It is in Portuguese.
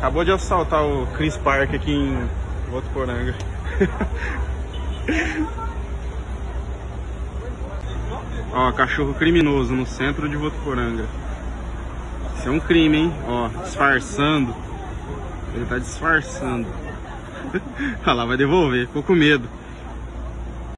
Acabou de assaltar o Chris Park aqui em Votuporanga. Ó, cachorro criminoso no centro de Votuporanga. Isso é um crime, hein? Ó, disfarçando. Ele tá disfarçando. Olha lá, vai devolver. Ficou com medo.